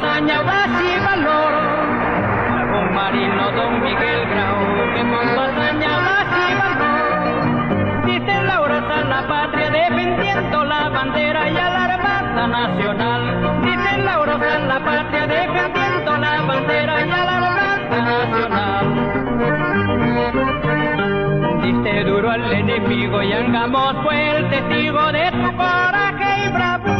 audaz y valor. Algún marino, don Miguel Grau, que con audaz y valor. Dice lauros a la patria, defendiendo la bandera y a la Armada Nacional. Dice lauros a la patria, defendiendo la bandera y a la Armada Nacional. Diste duro al enemigo y Angamos fue el testigo de tu coraje y bravura.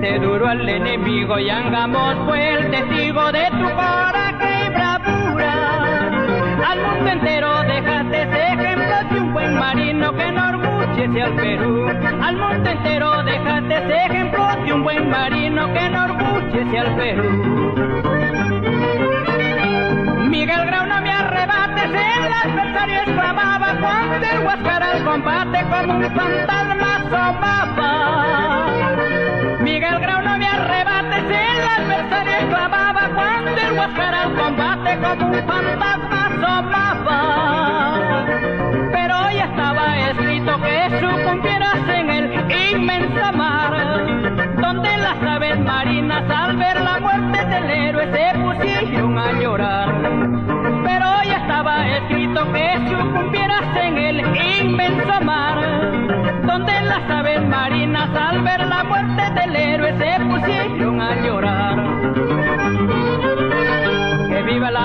Diste duro al enemigo y Angamos fue el testigo de tu coraje y bravura. Al mundo entero dejaste ese ejemplo de un buen marino que enorgullece al Perú. Al mundo entero dejaste ese ejemplo de un buen marino que enorgullece al Perú. Miguel Grau no me arrebates, el adversario exclamaba cuando el Huáscar al combate como un fantasma asomaba. Cuando el combate como un fantasma asomaba. Pero hoy estaba escrito que sucumbieras en el inmenso mar, donde las aves marinas al ver la muerte del héroe se pusieron a llorar. Pero hoy estaba escrito que sucumbieras en el inmenso mar, donde las aves marinas al ver la muerte del héroe se pusieron a llorar.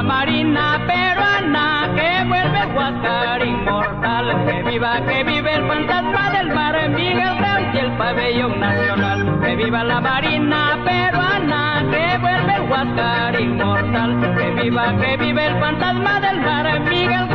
La marina peruana, que vuelve Huáscar inmortal, que viva, que vive el fantasma del mar, Miguel Grau y el pabellón nacional, que viva la marina peruana, que vuelve Huáscar inmortal, que viva, que vive el fantasma del mar, Miguel